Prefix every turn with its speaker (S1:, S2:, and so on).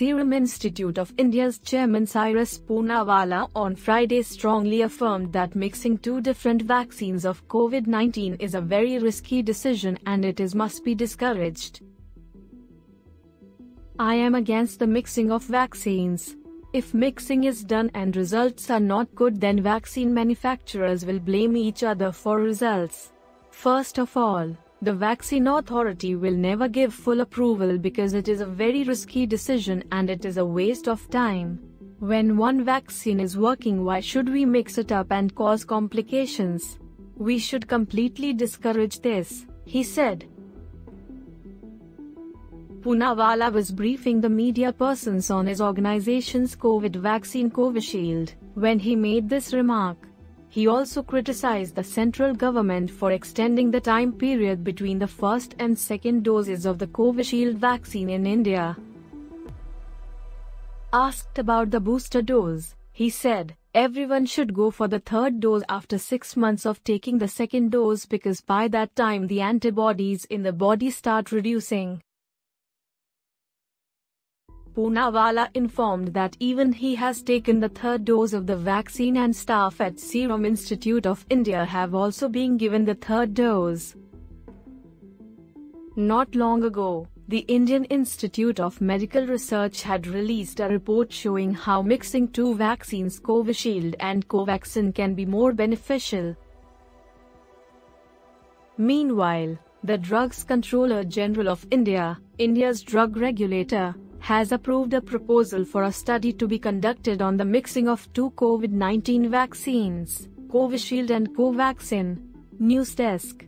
S1: Serum Institute of India's chairman Cyrus Poonawalla on Friday strongly affirmed that mixing two different vaccines of COVID-19 is a very risky decision and it is must be discouraged. I am against the mixing of vaccines. If mixing is done and results are not good then vaccine manufacturers will blame each other for results. First of all, the vaccine authority will never give full approval because it is a very risky decision and it is a waste of time. When one vaccine is working why should we mix it up and cause complications? We should completely discourage this, he said. Poonawalla was briefing the media persons on his organization's COVID vaccine Covishield when he made this remark. He also criticized the central government for extending the time period between the first and second doses of the Covishield vaccine in India. Asked about the booster dose, he said, everyone should go for the third dose after six months of taking the second dose because by that time the antibodies in the body start reducing. Poonawalla informed that even he has taken the third dose of the vaccine and staff at Serum Institute of India have also been given the third dose. Not long ago, the Indian Institute of Medical Research had released a report showing how mixing two vaccines Covishield and Covaxin can be more beneficial. Meanwhile, the Drugs Controller General of India, India's drug regulator, has approved a proposal for a study to be conducted on the mixing of two COVID-19 vaccines, Covishield and Covaxin. News Desk